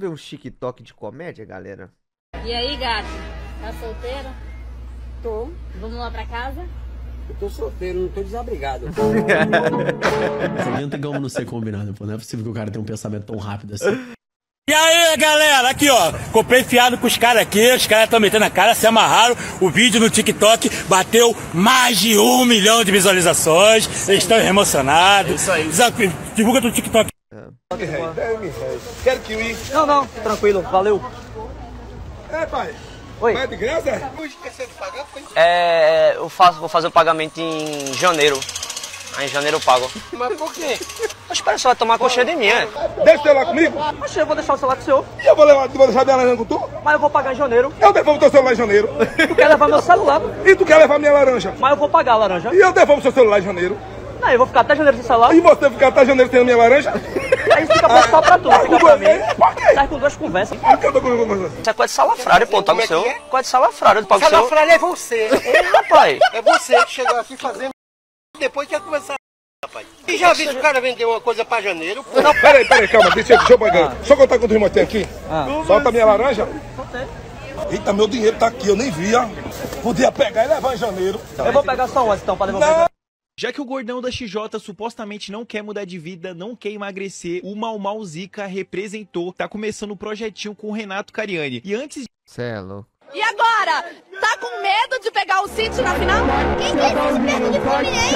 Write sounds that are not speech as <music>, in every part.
Vamos ver um TikTok de comédia, galera? E aí, gato? Tá solteiro? Tô. Vamos lá pra casa? Eu tô solteiro, não tô desabrigado. <laughs> Não tem como não ser combinado, pô. Não é possível que o cara tenha um pensamento tão rápido assim. E aí, galera, aqui ó, comprei fiado com os caras aqui, os caras estão metendo a cara, se amarraram, o vídeo no TikTok bateu mais de um milhão de visualizações, eles estão emocionados. Isso aí. Divulga no TikTok. Quero kiwi. Não, não, tranquilo, valeu. É, pai. Oi. De graça? Não esqueceu de pagar, foi? É, eu faço, vou fazer o pagamento em janeiro. Aí em janeiro eu pago. Mas por quê? Mas espera só, vai tomar coxinha de mim, é? Deixa o celular comigo. Oxe, eu vou deixar o celular com o senhor, E eu vou, levar, vou deixar minha laranja com tu? mas eu vou pagar em janeiro. Eu devolvo teu celular em janeiro. Tu quer levar meu celular, E tu quer levar minha laranja? mas eu vou pagar a laranja. E eu devolvo seu celular em janeiro. Não, eu vou ficar até janeiro sem celular. E você ficar até janeiro sem a minha laranja? Aí fica bom só pra tu, fica pra mim. Por quê? Sai com duas conversas. Por que eu tô com você? Isso é coisa de salafrário, pô, tá no seu. Coisa de salafrário, pago o seu. Salafrário é você. Ei, rapaz. É você que chegou aqui fazendo. Depois quer começar. Rapaz. E já vi que o cara vendeu uma coisa pra janeiro. pô. Não, peraí, peraí, calma, deixa, deixa eu pagar. Deixa eu contar quantos irmãos tem aqui. Solta a minha laranja. Eita, meu dinheiro tá aqui, eu nem via. Podia pegar e levar em janeiro. Eu vou pegar só onde então, pra devolver. Já que o gordão da XJ supostamente não quer mudar de vida, não quer emagrecer, o Mal Mal Zica representou, tá começando o projetinho com o Renato Cariani. E antes Cê é louco. E agora? Tá com medo de pegar o City na final? Quem tem esse medo de Fluminense?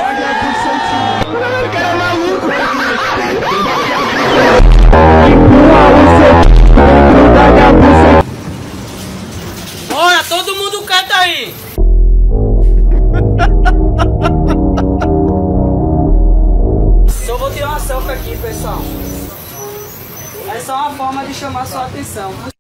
Olha, todo mundo canta aí. <laughs> selfie aqui, pessoal. É só uma forma de chamar sua atenção.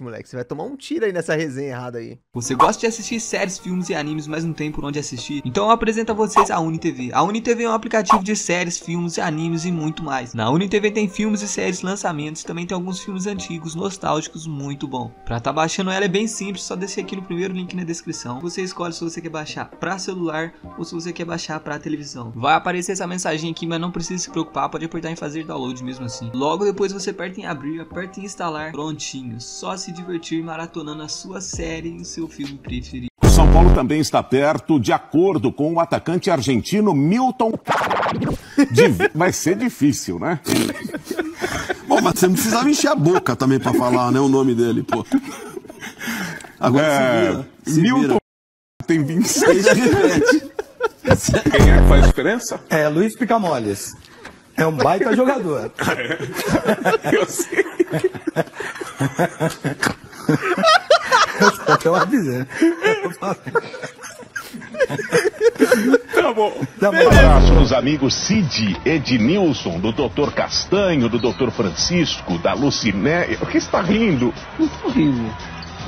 Moleque, você vai tomar um tiro aí nessa resenha errada aí. Você gosta de assistir séries, filmes e animes, mas não tem por onde assistir? Então eu apresento a vocês a UniTV. A UniTV é um aplicativo de séries, filmes, animes e muito mais. Na UniTV tem filmes e séries lançamentos, também tem alguns filmes antigos, nostálgicos, muito bom. Pra tá baixando ela é bem simples, só descer aqui no primeiro link na descrição. Você escolhe se você quer baixar pra celular ou se você quer baixar pra televisão. Vai aparecer essa mensagem aqui, mas não precisa se preocupar, pode apertar em fazer download mesmo assim. Logo depois você aperta em abrir, aperta em instalar, prontinho. Só se divertir maratonando a sua série e o seu filme preferido. O São Paulo também está perto, de acordo com o atacante argentino Milton. De- <laughs> Vai ser difícil, né? Bom, mas você não precisava encher a boca também pra falar, né, o nome dele, pô. Agora É, se vira. Se Milton vira. tem 26. Repete. <laughs> Quem é que faz diferença? É, Luiz Picamoles. É um baita jogador. <laughs> Eu sei. Só que eu avisei. Tá bom. Tá bom. Um abraço nos amigos Cid, Ednilson, do Dr. Castanho, do Dr. Francisco, da Lucinéia. O que está rindo?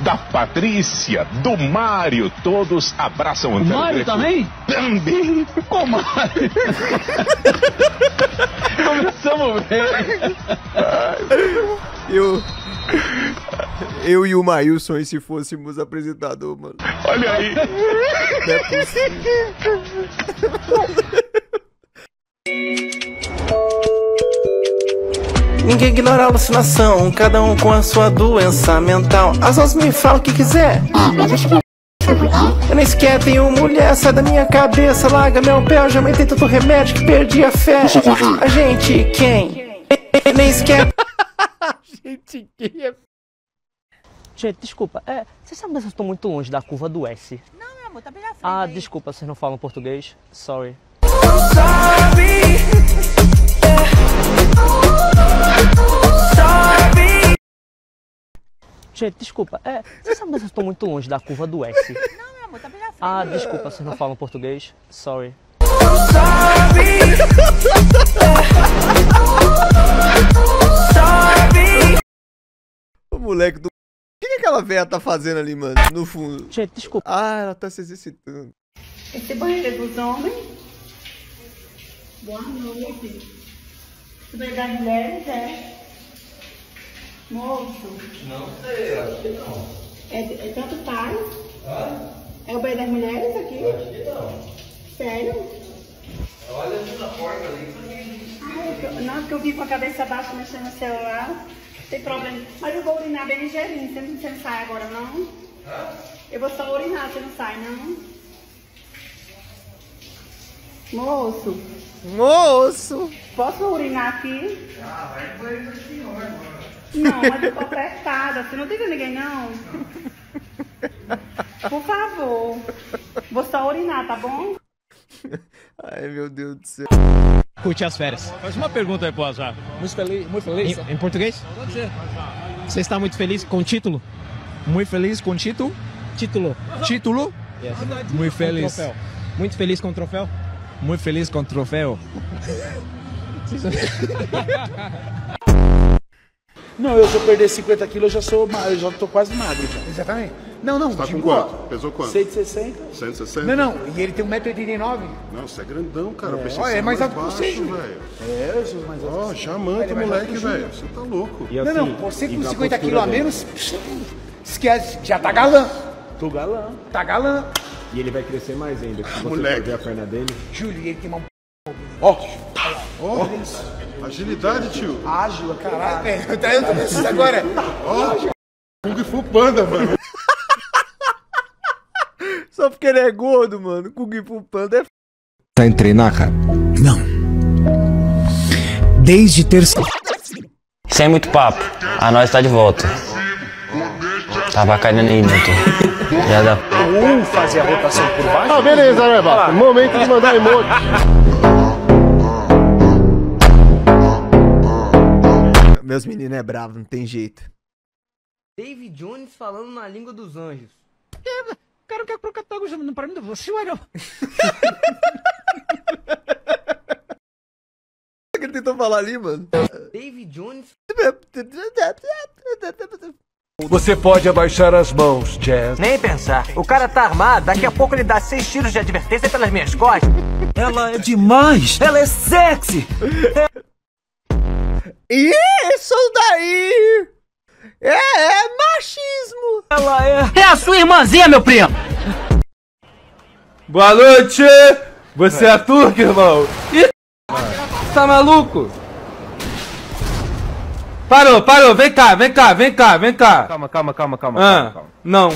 Da Patrícia, do Mário, todos abraçam o Mário também? Também, com o Mário. Começamos bem. Eu. Eu e o Mailson, e se fôssemos apresentador, mano. Olha aí. Não é possível. <laughs> Ninguém ignora a alucinação, cada um com a sua doença mental. As vozes me falam o que quiser. Eu nem sequer tenho mulher, sai da minha cabeça, larga meu pé, eu já aumentei tanto remédio que perdi a fé. A gente, quem? Nem sequer. <laughs> Gente, que é. Gente, desculpa. É, vocês sabem se eu estou muito longe da curva do S? Não, meu amor, tá bem na frente. Ah, aí. desculpa, vocês não falam português? Sorry. Gente, desculpa. É, vocês sabem se eu estou muito longe da curva do S? Não, meu amor, tá bem na frente. Ah, desculpa, vocês não falam português? Sorry. O moleque do. O que, que aquela velha tá fazendo ali, mano? No fundo. Gente, desculpa. Ah, ela tá se exercitando. Esse banheiro é dos homens? Boa noite. Das mulheres é? Moço. Não sei, acho que não. É, é tanto faz? É o banheiro das mulheres aqui? Acho que não. Sério? Olha na porta ali. Ai, que- não, porque eu vim com a cabeça baixa mexendo no celular. Tem problema. Mas eu vou urinar bem ligeirinho. Você não, você não sai agora, não? Eu vou só urinar, você não sai, não? Moço. Moço. Posso urinar aqui? Ah, vai pro banheiro do senhor, mano. Não, mas eu tô apertada. Você não tem ninguém, não? Por favor. Vou só urinar, tá bom? Ai, meu Deus do céu. Curte as férias. Faz uma pergunta aí pro Azar. Muito feliz, muito feliz. Em, em português? Pode ser. Você está muito feliz com o título? Muito feliz com o título? Título. Título? Yes. Muito Com feliz. troféu. Muito feliz com o troféu? Muito feliz com o troféu. <laughs> Não, eu se eu perder 50 quilos, eu já sou ma- eu já tô quase magro já. Exatamente. Não, não, Você tá de com boa. quanto? Pesou quanto? 160. 160? Não, não, e ele tem 1,89m. Não, você é grandão, cara. Eu É, pensei olha, que você é mais alto que baixo, você, Júlio. velho. É, eu sou mais alto. Ó, Ele é mais alto moleque, que o velho. Você tá louco. não, não, você com 50 quilos a menos, esquece, já tá galã. Tô galã. Tá galã. E ele vai crescer mais ainda. Se você Moleque. a perna dele. Júlio, ele tem uma... Ó, Ó, agilidade, tio. ágil, caralho. É, eu tô eu tô preciso agora. Ó, Kung Fu Panda, mano. Só porque ele é gordo, mano. Kung Fu Panda é f... Tá em treinar, cara? Não. Desde terça. Sem muito papo, a nós tá de volta. Tava caindo aí, doutor. Já dá. Um fazer a rotação por baixo. Ah, beleza, né, Bato? Momento de mandar emote. Meus meninos é bravo, não tem jeito. David Jones falando na língua dos anjos. Cara, o que é pro catálogo não para mim você, ué, não. O que ele tentou falar ali, mano? David Jones. Você pode abaixar as mãos, Jazz. Nem pensar. O cara tá armado, daqui a pouco ele dá seis tiros de advertência pelas minhas costas. Ela é demais! Ela é sexy! Isso daí é, é machismo. Ela é. É a sua irmãzinha, meu primo! Boa noite! Você é turco, irmão? Ih, tá maluco? Parou, parou, vem cá, vem cá, vem cá, vem cá. Calma, calma, calma, calma. Ah, calma, calma. não.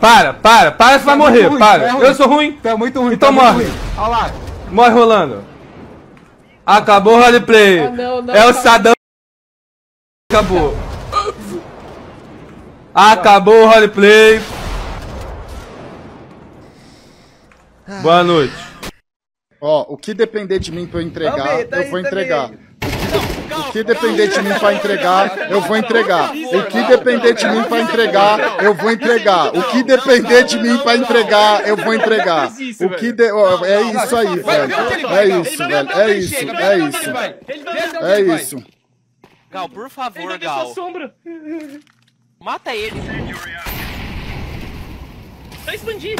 Para, para, para, você vai morrer, muito ruim, para. é. Eu sou ruim? Tá muito ruim. Então tá muito morre. ruim. Olha lá. Morre rolando. Acabou o roleplay. Ah, não, não, é o. Sadam. Acabou. Acabou o roleplay. Boa noite. Ó, o que depender de mim pra eu entregar, Também, tá eu vou entregar. aí. O que depender de mim pra entregar, eu vou entregar. O que depender de mim pra entregar, eu vou entregar. O que depender de mim pra entregar, eu vou entregar. O que de... é isso aí, velho. É isso, velho. É isso, é isso. É isso. Gal, por favor, Gal. Mata ele. Vai expandir.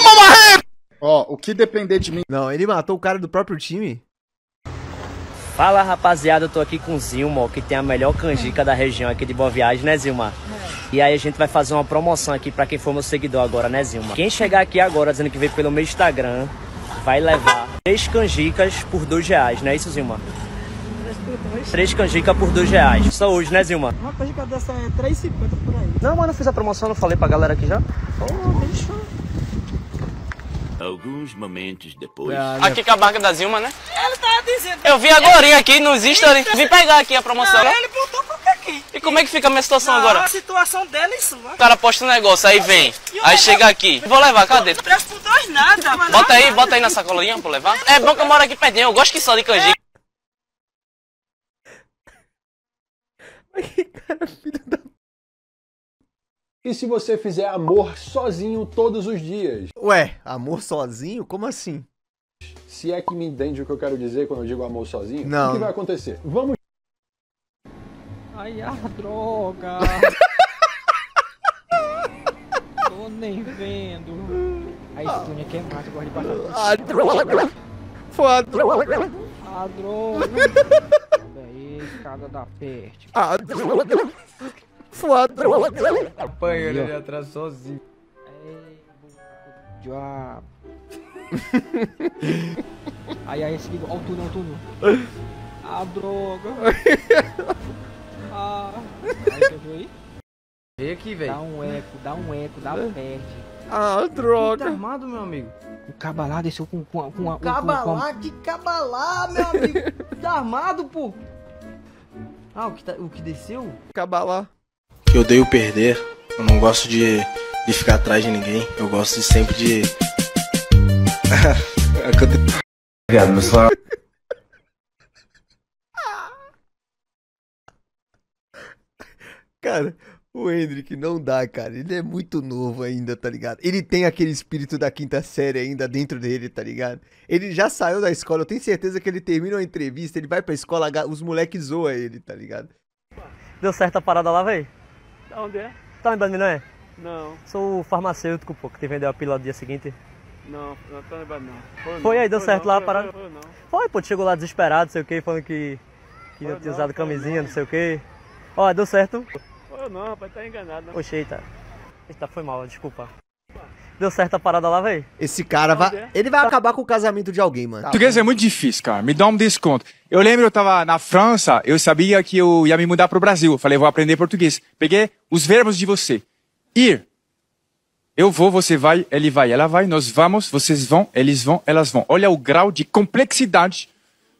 Uma marreta! Ó, o que depender de mim. Não, ele matou o cara do próprio time? Fala rapaziada, eu tô aqui com o Zilma, que tem a melhor canjica da região aqui de Boa Viagem, né Zilma? E aí a gente vai fazer uma promoção aqui pra quem for meu seguidor agora, né Zilma? Quem chegar aqui agora dizendo que veio pelo meu Instagram, vai levar três canjicas por dois reais, não é isso Zilma? Três canjicas por dois reais. Só hoje, né Zilma? Uma canjica dessa é 3,50 por aí. Não, mano, eu fiz a promoção, não falei pra galera aqui já? Alguns momentos depois. Aqui com a barca da Zilma, né? Ele tava dizendo. Eu vi agora aqui nos stories. Vim pegar aqui a promoção. Não, ele botou porque aqui. E como é que fica a minha situação Não, agora? A situação dele e sua. O cara posta um negócio, aí vem. Aí chega aqui. Vou levar, cadê? Não presta por dois nada. mano. Bota aí, bota aí na sacolinha pra levar. É bom que eu moro aqui pertinho, eu gosto que só de canjica. E se você fizer amor sozinho todos os dias? Ué, amor sozinho? Como assim? Se é que me entende o que eu quero dizer quando eu digo amor sozinho, Não. o que vai acontecer? Vamos. Ai, a droga. Tô nem vendo. Aí, esse túnel aqui é mato, eu gosto de passar. A droga. Foi a droga. A droga. Daí, escada da peste. A droga. A. Apanha ele ali atrás sozinho. Diabo. <laughs> Aí aí seguido, ó o túnel, o túnel. <laughs> Ah, droga. Ah. Você viu aí? Vem aqui, velho. Dá um eco, dá um eco, dá perde. Ah, droga. Tá armado, meu amigo. O cabalá desceu com, com, com, com, Cabalá, que cabalá, meu amigo. <laughs> tá armado, pô. Ah, o que, tá, o que desceu? Cabalá. Eu odeio perder. Eu não gosto de, de ficar atrás de ninguém. Eu gosto de sempre de. <laughs> É que Viado, meu celular. Cara, o Hendrick não dá, cara. Ele é muito novo ainda, tá ligado? Ele tem aquele espírito da quinta série ainda dentro dele, tá ligado? Ele já saiu da escola, eu tenho certeza que ele termina uma entrevista, ele vai pra escola, os moleques zoam ele, tá ligado? Deu certo a parada lá, véi? Onde é? Tá lembrando de mim, não é? Não, Sou o farmacêutico, pô, que te vendeu a pílula no dia seguinte. não, não tô lembrando não. Foi não, aí, deu certo não, lá foi, parada? Foi, foi, não. Foi, pô, chegou lá desesperado, sei o que, falando que, que não tinha usado camisinha, não sei o que. Ó, deu certo. Foi não, rapaz, tá enganado. Não. Poxa, eita. Eita, foi mal, desculpa. Deu certo a parada lá, véi? Esse cara vai. Ele vai acabar com o casamento de alguém, mano. Português é muito difícil, cara. Me dá um desconto. Eu lembro, eu tava na França, eu sabia que eu ia me mudar pro Brasil. Eu Falei, vou aprender português. Peguei os verbos de você. Ir. Eu vou, você vai, ele vai, ela vai, nós vamos, vocês vão, eles vão, elas vão. Olha o grau de complexidade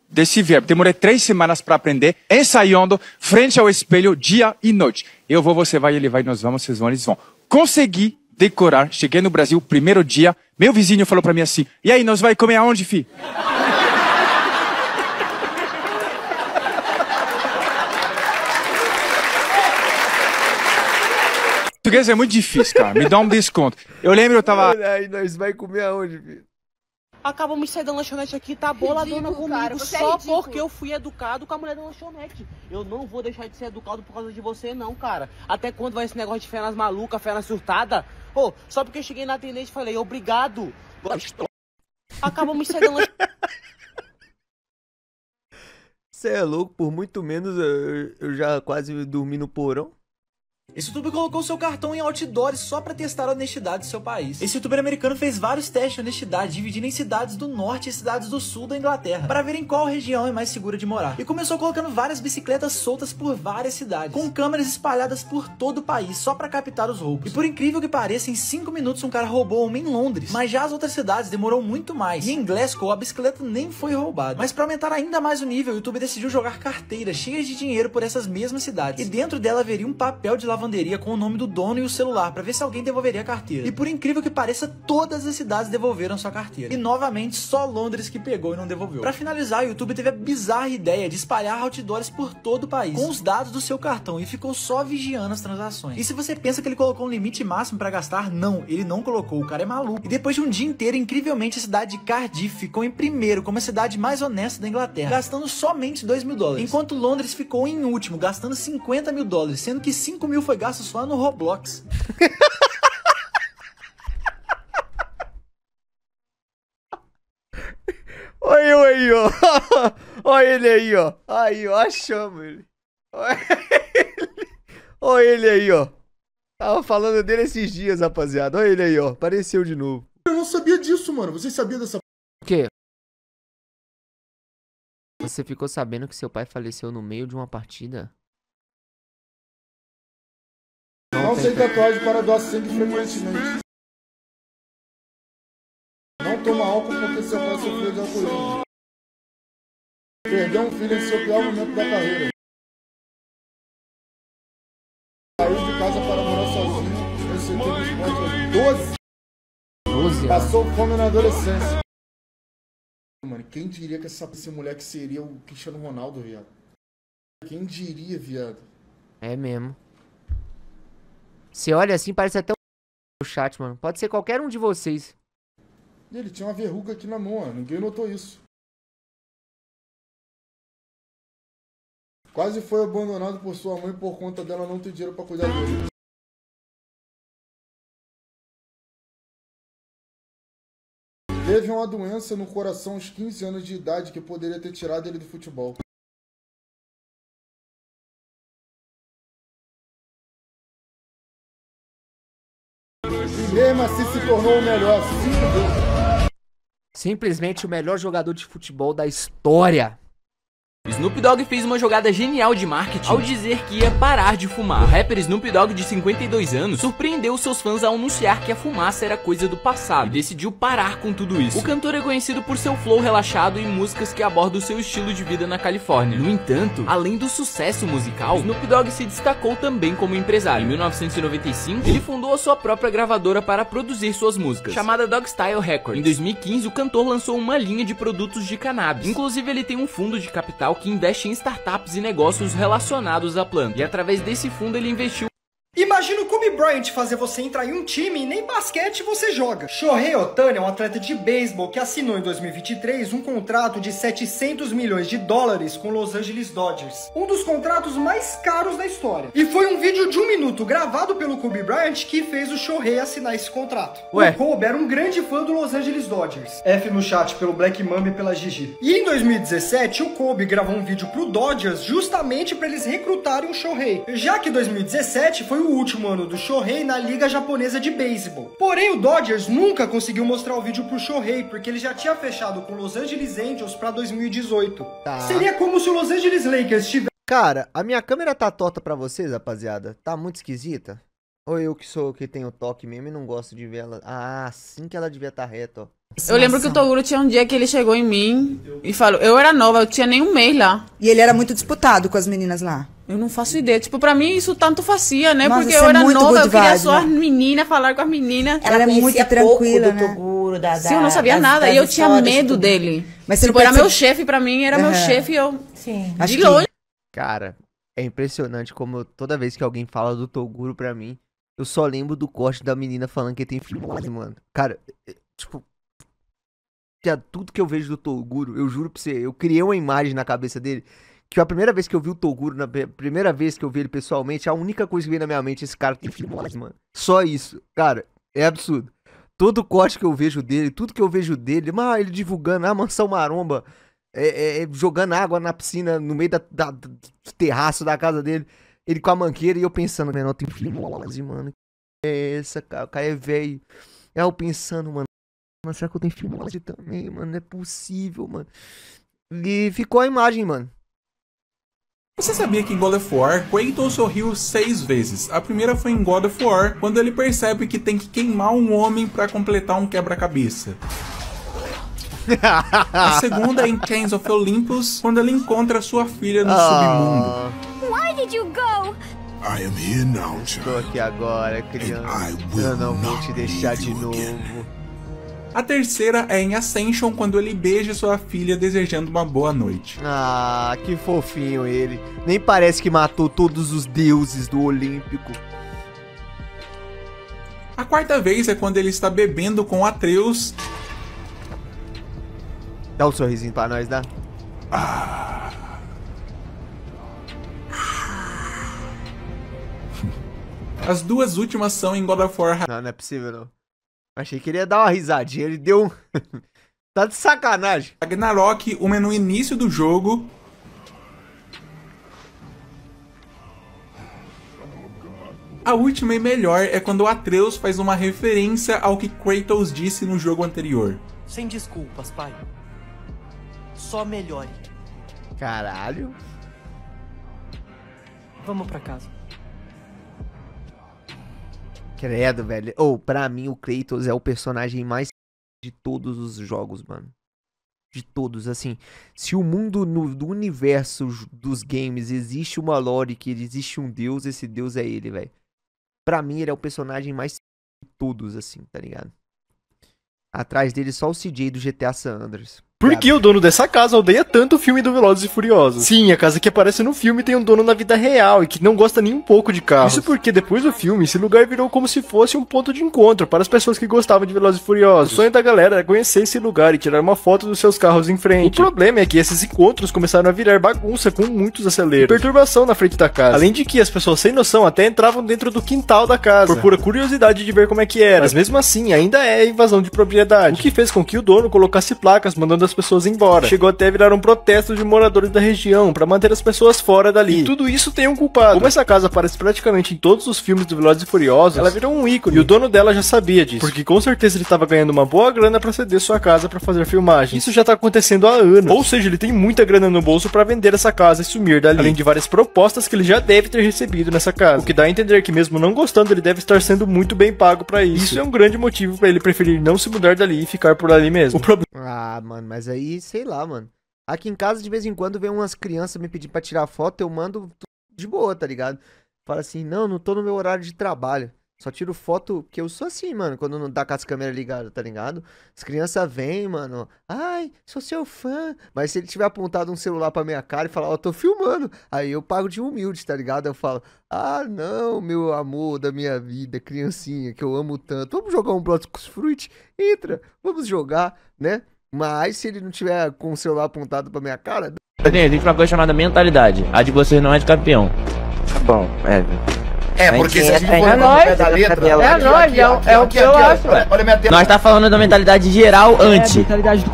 desse verbo. Demorei três semanas para aprender, ensaiando, frente ao espelho, dia e noite. Eu vou, você vai, ele vai, nós vamos, vocês vão, eles vão. Consegui decorar, cheguei no Brasil, primeiro dia, meu vizinho falou para mim assim, e aí, nós vai comer aonde, fi? Português é muito difícil, cara. Me dá um desconto. Eu lembro, eu tava... Olha aí, nós vai comer aonde, filho? Acabamos de sair da lanchonete aqui, tá boladona Ridículo, comigo cara, é só ridículo. porque eu fui educado com a mulher da lanchonete. Eu não vou deixar de ser educado por causa de você, não, cara. Até quando vai esse negócio de férias maluca, férias surtada? Ô, só porque eu cheguei na atendente e falei, obrigado. Acabamos de sair da lanchonete. <laughs> Você é louco, por muito menos eu, eu já quase dormi no porão. Esse youtuber colocou seu cartão em outdoors só pra testar a honestidade do seu país. Esse youtuber americano fez vários testes de honestidade, dividindo em cidades do norte e cidades do sul da Inglaterra, para ver em qual região é mais segura de morar. E começou colocando várias bicicletas soltas por várias cidades, com câmeras espalhadas por todo o país, só pra captar os roubos. E por incrível que pareça, em 5 minutos um cara roubou uma em Londres, mas já as outras cidades demorou muito mais. E em Glasgow a bicicleta nem foi roubada. Mas pra aumentar ainda mais o nível, o YouTube decidiu jogar carteiras cheias de dinheiro por essas mesmas cidades. E dentro dela haveria um papel de lavanderia com o nome do dono e o celular, pra ver se alguém devolveria a carteira. E por incrível que pareça, todas as cidades devolveram sua carteira. E novamente, só Londres que pegou e não devolveu. Pra finalizar, o YouTube teve a bizarra ideia de espalhar outdoors por todo o país, com os dados do seu cartão, e ficou só vigiando as transações. E se você pensa que ele colocou um limite máximo pra gastar, não, ele não colocou, o cara é maluco. E depois de um dia inteiro, incrivelmente, a cidade de Cardiff ficou em primeiro como a cidade mais honesta da Inglaterra, gastando somente 2 mil dólares. Enquanto Londres ficou em último, gastando 50 mil dólares, sendo que 5 mil foi gasto só no Roblox. Olha eu aí, ó. <laughs> Olha ele aí, ó. Aí, ó. Achamos ele. Olha <laughs> ele. Olha ele aí, ó. Tava falando dele esses dias, rapaziada. Olha ele aí, ó. Apareceu de novo. Eu não sabia disso, mano. Vocês sabiam dessa O quê? Você ficou sabendo que seu pai faleceu no meio de uma partida? Não tem tatuagem para doar sangue frequentemente. Não toma álcool porque seu pai sofreu de alcoolismo. Perdeu um filho em seu pior momento da carreira. Saiu de casa para morar sozinho. No esporte aos 12. 12 Passou fome na adolescência. Mano, quem diria que essa, esse moleque seria o Cristiano Ronaldo, viado? Quem diria, viado? É mesmo. Você olha assim, parece até o chat, mano. Pode ser qualquer um de vocês. Ele tinha uma verruga aqui na mão, ó. ninguém notou isso. Quase foi abandonado por sua mãe por conta dela não ter dinheiro pra cuidar dele. Teve uma doença no coração aos 15 anos de idade que poderia ter tirado ele do futebol. Assim se tornou o melhor. Simplesmente o melhor jogador de futebol da história. Snoop Dogg fez uma jogada genial de marketing ao dizer que ia parar de fumar. O rapper Snoop Dogg, de 52 anos, surpreendeu seus fãs ao anunciar que a fumaça era coisa do passado e decidiu parar com tudo isso. O cantor é conhecido por seu flow relaxado e músicas que abordam seu estilo de vida na Califórnia. No entanto, além do sucesso musical, Snoop Dogg se destacou também como empresário. Em 1995, ele fundou a sua própria gravadora para produzir suas músicas, chamada Dog Style Records. Em 2015, o cantor lançou uma linha de produtos de cannabis. Inclusive, ele tem um fundo de capital que investe em startups e negócios relacionados à planta. E através desse fundo ele investiu Imagina o Kobe Bryant fazer você entrar em um time e nem basquete você joga. Shohei Ohtani é um atleta de beisebol que assinou em 2023 um contrato de 700 milhões de dólares com Los Angeles Dodgers. Um dos contratos mais caros da história. E foi um vídeo de um minuto gravado pelo Kobe Bryant que fez o Shohei assinar esse contrato. Ué. O Kobe era um grande fã do Los Angeles Dodgers. F no chat pelo Black Mamba e pela Gigi. E em 2017 o Kobe gravou um vídeo pro Dodgers justamente para eles recrutarem o Shohei. Já que 2017 foi o último ano do Shohei na liga japonesa de beisebol. Porém, o Dodgers nunca conseguiu mostrar o vídeo pro Shohei, porque ele já tinha fechado com Los Angeles Angels pra 2018. Tá. Seria como se o Los Angeles Lakers tivesse Cara, a minha câmera tá torta pra vocês, rapaziada? Tá muito esquisita? Ou eu que sou que tenho toque mesmo e não gosto de ver ela? Ah, assim que ela devia estar tá reta, ó. Eu lembro que o Toguro tinha um dia que ele chegou em mim e falou: Eu era nova, eu tinha nem um mês lá. E ele era muito disputado com as meninas lá. Eu não faço ideia. Tipo, pra mim isso tanto fazia, né? Nossa, Porque eu é era muito nova, eu queria vibe, só as né? meninas, falar com as meninas. Ela era muito tranquila, do né? Toguro, da, Sim, eu não sabia das- nada. das E eu tinha medo tudo. dele. Mas você tipo, era meu chefe, pra mim, era meu Aham. chefe e eu. Sim. Acho de que- longe. Cara, é impressionante como toda vez que alguém fala do Toguro pra mim, eu só lembro do corte da menina falando que tem fimose, mano. Cara, é- tipo. Já tudo que eu vejo do Toguro, eu juro pra você, eu criei uma imagem na cabeça dele. Que a primeira vez que eu vi o Toguro, na primeira vez que eu vi ele pessoalmente, a única coisa que veio na minha mente, esse cara tem fimose, mano. Só isso. Cara, é absurdo. Todo corte que eu vejo dele, tudo que eu vejo dele, ele divulgando a mansão maromba, é, é, é, jogando água na piscina, no meio da, da- do terraço da casa dele, ele com a manqueira e eu pensando, menor, tem fimose, mano. É essa, cara, o cara é velho. Aí eu pensando, mano, mas será que eu tenho fimose também, mano? Não é possível, mano. E ficou a imagem, mano. Você sabia que em God of War, Kratos sorriu seis vezes? A primeira foi em God of War, quando ele percebe que tem que queimar um homem pra completar um quebra-cabeça. A segunda é em Chains of Olympus, quando ele encontra sua filha no Ah. submundo. Why did you go? I am here now, Tô aqui agora, criança. Eu não vou te deixar de novo. A terceira é em Ascension, quando ele beija sua filha desejando uma boa noite. Ah, que fofinho ele. Nem parece que matou todos os deuses do Olímpico. A quarta vez é quando ele está bebendo com Atreus Dá um sorrisinho pra nós, dá? As duas últimas são em God of War Não, não é possível, não. Achei que ele ia dar uma risadinha, ele deu um. <laughs> tá de sacanagem. Ragnarok, uma é no início do jogo. A última e melhor é quando o Atreus faz uma referência ao que Kratos disse no jogo anterior. Sem desculpas, pai. Só melhore. Caralho. Vamos pra casa. Credo, velho. Ou, pra mim, o Kratos é o personagem mais de todos os jogos, mano. De todos, assim. Se o mundo no, do universo dos games existe uma lore, que existe um deus, esse deus é ele, velho. Pra mim, ele é o personagem mais de todos, assim, tá ligado? Atrás dele só o CJ do GTA San Andreas. Por que o dono dessa casa odeia tanto o filme do Velozes e Furiosos? Sim, a casa que aparece no filme tem um dono na vida real e que não gosta nem um pouco de carros. Isso porque depois do filme, esse lugar virou como se fosse um ponto de encontro para as pessoas que gostavam de Velozes e Furiosos. O sonho da galera era conhecer esse lugar e tirar uma foto dos seus carros em frente. O problema é que esses encontros começaram a virar bagunça com muitos aceleros. E perturbação na frente da casa. Além de que as pessoas sem noção até entravam dentro do quintal da casa. Por pura curiosidade de ver como é que era. Mas mesmo assim, ainda é invasão de propriedade. O que fez com que o dono colocasse placas mandando as as pessoas embora. Chegou até a virar um protesto de moradores da região para manter as pessoas fora dali. E tudo isso tem um culpado. Como essa casa aparece praticamente em todos os filmes do Velozes e Furiosos, ela virou um ícone. E o dono dela já sabia disso, porque com certeza ele estava ganhando uma boa grana para ceder sua casa para fazer filmagem. Isso já tá acontecendo há anos. Ou seja, ele tem muita grana no bolso para vender essa casa e sumir dali. Além de várias propostas que ele já deve ter recebido nessa casa. O que dá a entender que mesmo não gostando, ele deve estar sendo muito bem pago para isso. Isso é um grande motivo para ele preferir não se mudar dali e ficar por ali mesmo. O problema Ah, mano, mas aí, sei lá, mano. Aqui em casa, de vez em quando, vem umas crianças me pedir pra tirar foto, eu mando de boa, tá ligado? Fala assim, não, não tô no meu horário de trabalho. Só tiro foto, porque eu sou assim, mano, quando não tá com as câmeras ligadas, tá ligado? As crianças vêm, mano, ai, sou seu fã. Mas se ele tiver apontado um celular pra minha cara e falar, ó, tô filmando, aí eu pago de humilde, tá ligado? Eu falo, ah, não, meu amor da minha vida, criancinha, que eu amo tanto. Vamos jogar um Bloticus Fruit? Entra, vamos jogar, né? Mas se ele não tiver com o celular apontado pra minha cara, Tem, existe uma coisa chamada mentalidade. A de vocês não é de campeão. Tá bom, é. É, porque se a gente for é no pé da letra, É aqui, é o- aqui, é o que eu acho. Olha, olha minha tela. Nós tá falando da mentalidade geral antes.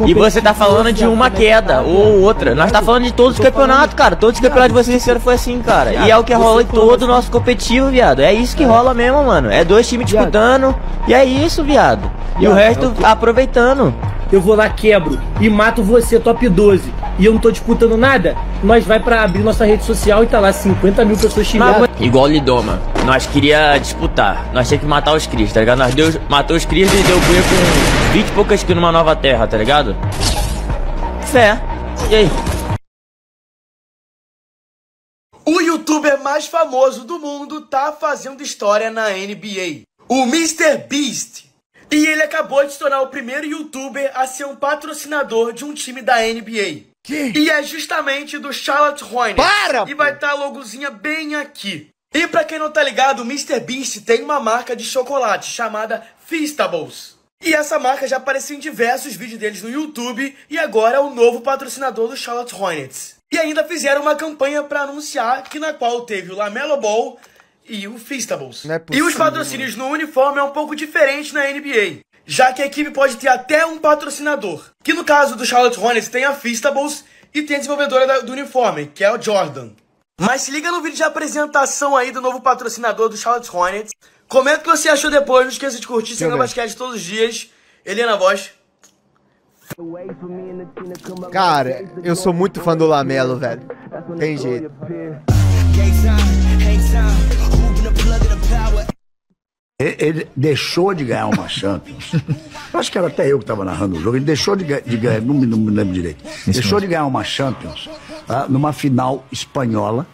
E você tá falando de uma queda ou outra. Nós tá falando de todos os campeonatos, cara. Todos os campeonatos de vocês esse ano foi assim, cara. E é o que rola em todo o nosso competitivo, viado. É isso que rola mesmo, mano. É dois times disputando. E é isso, viado. E o resto aproveitando. Eu vou lá, quebro e mato você, top 12. E eu não tô disputando nada. Nós vai pra abrir nossa rede social e tá lá 50 mil pessoas xingando. Igual o Lidoma. Nós queria disputar. Nós tinha que matar os Cris, tá ligado? Nós deu, matou os Cris e deu cria com 20 e poucas kills numa nova terra, tá ligado? Fé. E aí? O youtuber mais famoso do mundo tá fazendo história na NBA. O Mr. Beast. E ele acabou de se tornar o primeiro youtuber a ser um patrocinador de um time da NBA. E é justamente do Charlotte Hornets. Para, E vai estar a logozinha bem aqui. E pra quem não tá ligado, o Mr. Beast tem uma marca de chocolate chamada Feastables. E essa marca já apareceu em diversos vídeos deles no YouTube e agora é o novo patrocinador do Charlotte Hornets. E ainda fizeram uma campanha pra anunciar que na qual teve o Lamelo Ball e o Feastables. É e os patrocínios no uniforme é um pouco diferente na NBA, já que a equipe pode ter até um patrocinador. Que no caso do Charlotte Hornets tem a Feastables e tem a desenvolvedora do uniforme, que é o Jordan. Mas se liga no vídeo de apresentação aí do novo patrocinador do Charlotte Hornets. Comenta o que você achou depois, não esqueça de curtir, siga basquete todos os dias. Helena Voz. cara, eu sou muito fã do Lamelo, velho. Tem jeito. Ele deixou de ganhar uma Champions. <laughs> Acho que era até eu que estava narrando o jogo. Ele deixou de, de ganhar, não me, não me lembro direito. deixou de ganhar uma Champions tá, numa final espanhola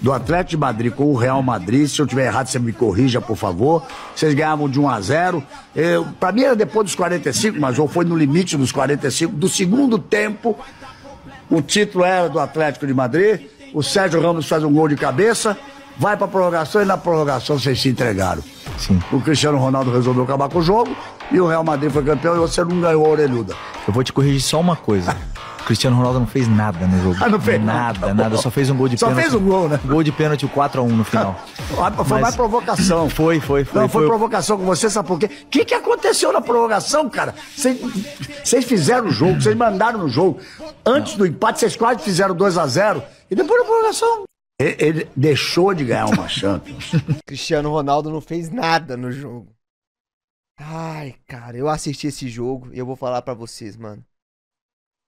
do Atlético de Madrid com o Real Madrid. Se eu tiver errado, você me corrija, por favor. Vocês ganhavam de 1 a 0. Eu, pra mim era depois dos 45, mas ou foi no limite dos 45. Do segundo tempo, o título era do Atlético de Madrid. O Sérgio Ramos faz um gol de cabeça. Vai pra prorrogação e na prorrogação vocês se entregaram. O Cristiano Ronaldo resolveu acabar com o jogo e o Real Madrid foi campeão e você não ganhou a orelhuda. Eu vou te corrigir só uma coisa. O <laughs> Cristiano Ronaldo não fez nada no jogo. Ah, não fez nada, nada. nada. Só fez um gol de Só pênalti. fez um gol, né? Gol de pênalti, o 4x1 no final. <laughs> Foi Mas- mais provocação. <laughs> Foi, foi, foi. Não, foi, foi. provocação com você, sabe por quê? O que, que aconteceu na prorrogação, cara? Vocês- fizeram o jogo, vocês mandaram no jogo. Antes do empate, vocês quase fizeram 2 a 0 E depois da prorrogação. Ele deixou de ganhar uma Champions. <laughs> Cristiano Ronaldo não fez nada no jogo. Ai, cara, eu assisti esse jogo e eu vou falar pra vocês, mano.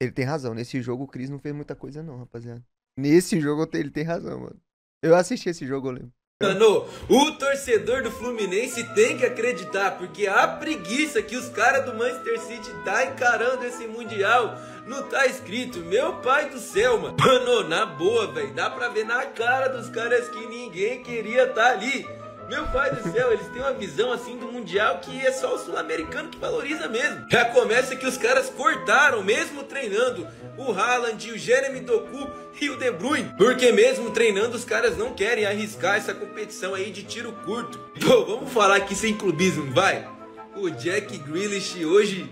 Ele tem razão. Nesse jogo o Cris não fez muita coisa, não, rapaziada. Nesse jogo ele tem razão, mano. Eu assisti esse jogo, eu lembro. Mano, o torcedor do Fluminense tem que acreditar, porque a preguiça que os caras do Manchester City tá encarando esse Mundial não tá escrito. Meu pai do céu, mano. Mano, na boa, velho. Dá pra ver na cara dos caras que ninguém queria tá ali. Meu pai do céu, eles têm uma visão assim do Mundial que é só o sul-americano que valoriza mesmo. Já começa que os caras cortaram, mesmo treinando, o Haaland, o Jeremy Doku e o De Bruyne. Porque mesmo treinando, os caras não querem arriscar essa competição aí de tiro curto. Pô, vamos falar aqui sem clubismo, vai? O Jack Grealish hoje,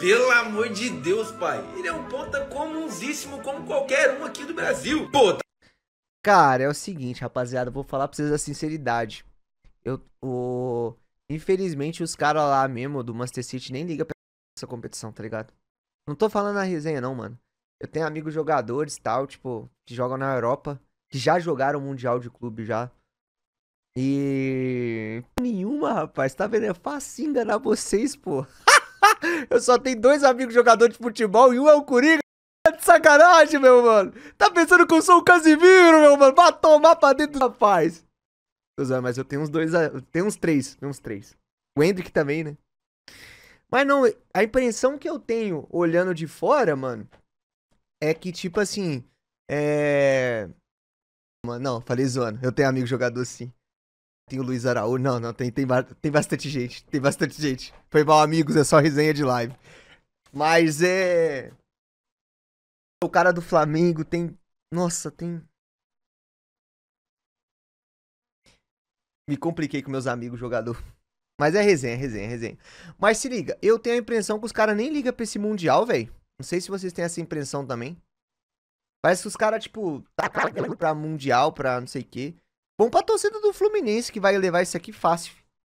pelo amor de Deus, pai. Ele é um ponta comunsíssimo como qualquer um aqui do Brasil. Pô, Cara, é o seguinte, rapaziada, vou falar pra vocês a sinceridade. Eu, o... Infelizmente, os caras lá mesmo do Manchester City nem ligam pra essa competição, tá ligado? Não tô falando na resenha, não, mano. Eu tenho amigos jogadores tal, tipo, que jogam na Europa, que já jogaram Mundial de Clube já. E. Nenhuma, rapaz. Tá vendo? É fácil enganar vocês, pô. <laughs> <laughs> eu só tenho dois amigos jogadores de futebol e um é o Coringa. Tá de sacanagem, meu mano. Tá pensando que eu sou o Casimiro, meu mano? Vai tomar pra dentro, rapaz. Tô zoando, Mas eu tenho uns dois. Tem uns três. Tem uns três. O Hendrick também, né? Mas não, a impressão que eu tenho olhando de fora, mano, é que, tipo assim. É. Mano, não, falei zoando. Eu tenho amigo jogador sim. Tem o Luiz Araújo. Não, não, tem, tem, tem bastante gente. Tem bastante gente. Foi mal, amigos, é só resenha de live. Mas é. O cara do Flamengo tem. Nossa, tem. Me compliquei com meus amigos jogador. Mas é resenha, resenha, resenha. Mas se liga, eu tenho a impressão que os caras nem ligam pra esse Mundial, velho. Não sei se vocês têm essa impressão também. Parece que os caras, tipo, tá pra Mundial, pra não sei o quê. Bom pra torcida do Fluminense, que vai levar isso aqui fácil.